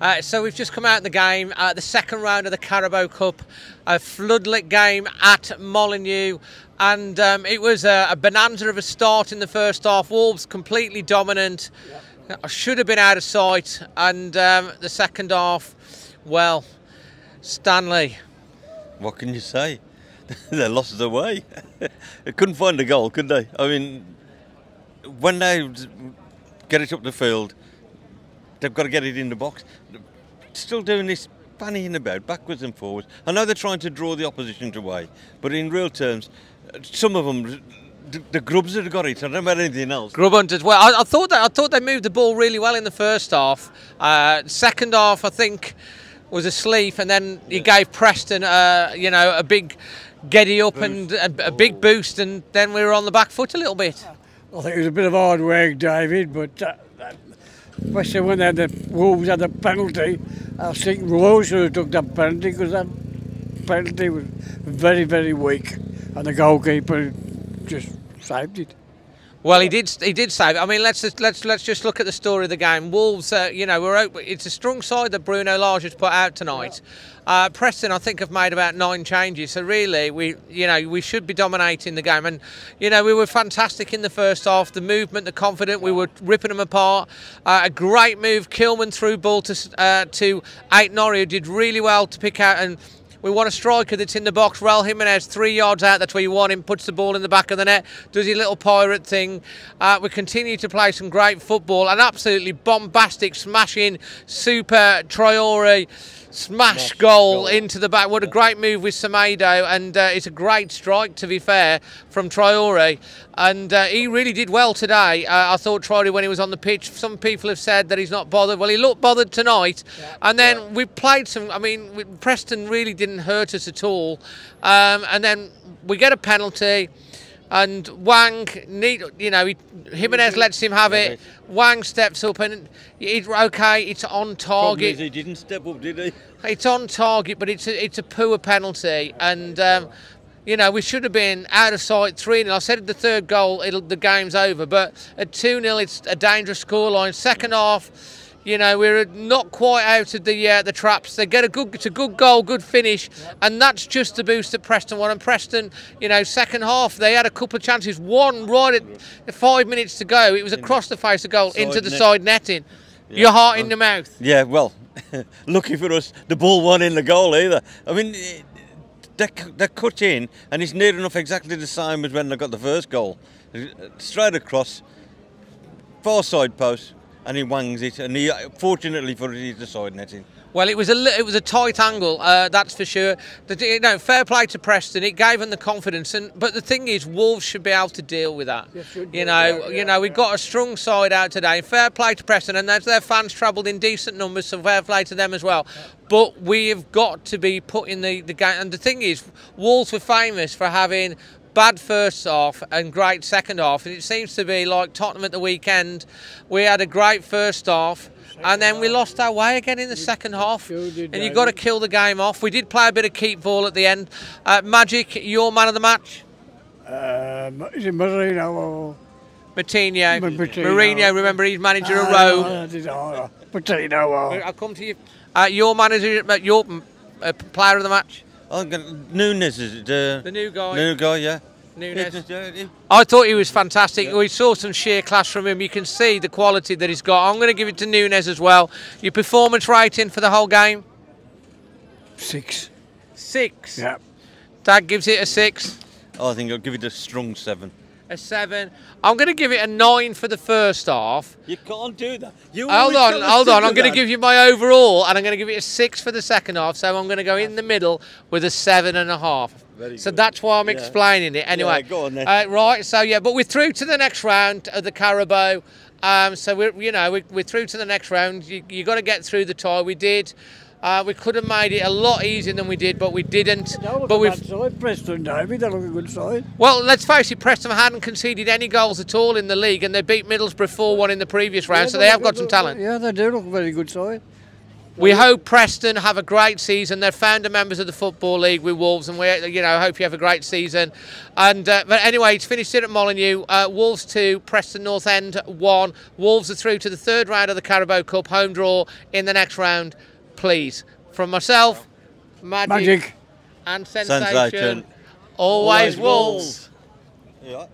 Uh, so we've just come out of the game, uh, the second round of the Carabao Cup, a floodlit game at Molineux, and um, it was a, a, bonanza of a start in the first half. Wolves completely dominant. Yep. I should have been out of sight, and um, the second half, well, Stanley. What can you say? they lost their way. they couldn't find a goal, could they? I mean, when they get it up the field, they've got to get it in the box. Still doing this fannying about backwards and forwards. I know they're trying to draw the opposition away, but in real terms, some of them the, grubs have got it. I don't know about anything else. Grub hunters. Well, I, I, thought that I thought they moved the ball really well in the first half. Uh, second half, I think, was asleep, and then yeah. he gave Preston, uh, you know, a big getty up boost. and a, a, big boost, and then we were on the back foot a little bit. I think it was a bit of hard work, David, but uh, especially when they had the Wolves had the penalty. I think Rose should have took that penalty because that penalty was very, very weak, and the goalkeeper just saved it. Well, he did. He did save. I mean, let's just, let's let's just look at the story of the game. Wolves, uh, you know, we're it's a strong side that Bruno Lage has put out tonight. Uh, Preston, I think, have made about nine changes. So really, we you know we should be dominating the game. And you know, we were fantastic in the first half. The movement, the confidence, we were ripping them apart. Uh, a great move, Kilman through ball to uh, to Aït-Nouri, did really well to pick out and we want a striker that's in the box. Raul Jimenez, three yards out, that's where you want him, puts the ball in the back of the net, does his little pirate thing. Uh, we continue to play some great football, an absolutely bombastic, smashing, super Traore smash goal, goal, into the back. What a great move with Semedo, and uh, it's a great strike, to be fair, from Traore. And uh, he really did well today. Uh, I thought Traore, when he was on the pitch, some people have said that he's not bothered. Well, he looked bothered tonight. Yeah. And then yeah. we played some, I mean, Preston really didn't hurt us at all. Um, and then we get a penalty and Hwang, need, you know, he, Jimenez lets him have it. Hwang steps up and he's okay. It's on target. he didn't step up, did he? It's on target, but it's a, it's a poor penalty, and um, you know we should have been out of sight three 0 I said the third goal, the game's over, but at two 0 it's a dangerous scoreline. Second half you know, we're not quite out of the uh, the traps. They get a good, it's a good goal, good finish, and that's just the boost that Preston won. And Preston, you know, second half they had a couple of chances. One right at five minutes to go, it was across the face of goal side into the net. side netting. Yeah. Your heart in um, the mouth. Yeah, well, lucky for us, the ball wasn't in the goal either. I mean, eh, they're, they're cut in, and it's near enough exactly the same as when they got the first goal. Uh, straight across, far side post, and he wangs it, and he fortunately for it, he's the side netting. Well, it was a it was a tight angle, uh, that's for sure. The, you know, fair play to Preston. It gave them the confidence, and but the thing is, Wolves should be able to deal with that. Yes, you know, yeah, you know, we've got a strong side out today. Fair play to Preston, and their fans travelled in decent numbers, so fair play to them as well. But we have got to be putting the, the game. And the thing is, Wolves were famous for having bad first half and great second half. And it seems to be like Tottenham at the weekend. We had a great first half. And then we lost our way again in the second half. And you've got to kill the game off. We did play a bit of keep ball at the end. Uh, Magic, your man of the match? Um, is it Marino or... Moutinho. Mourinho, remember he's manager of Rome. Martino. I'll come to you. Uh, your manager, uh, your uh, player of the match? Oh, Nunes is it? Uh, the new guy. New guy, yeah. Nunes. I thought he was fantastic. Yeah. We saw some sheer class from him. You can see the quality that he's got. I'm going to give it to Nunes as well. Your performance rating for the whole game? Six. Six? Yeah. Dad gives it a six. Oh, I think I'll give it a strong seven a seven. I'm going to give it a nine for the first half. You can't do that. You hold on, hold on. I'm going to give you my overall, and I'm going to give it a six for the second half. So I'm going to go in the middle with a seven and a half. Very so good. that's why I'm yeah. explaining it. Anyway, yeah, go on then. Uh, right. So yeah, but we're through to the next round of the Carabao. Um, so we're you know we're, we're through to the next round. You you got to get through the tie. We did. Uh, we could have made it a lot easier than we did, but we didn't. but we've side. Preston Derby, that look a good side. Well, let's face it, Preston hadn't conceded any goals at all in the league, and they beat Middlesbrough 4-1 in the previous round, yeah, so they have got some talent. Yeah, they do look a very good side. We hope Preston have a great season. They're founder members of the Football League with Wolves, and we, you know, hope you have a great season. And uh, but anyway, it's finished here at Molineux. Uh, Wolves two, Preston North End one. Wolves are through to the third round of the Carabao Cup. Home draw in the next round, please. From myself, Magic, Magic. and Sensation. Sensation. Always, Always Wolves. Yeah.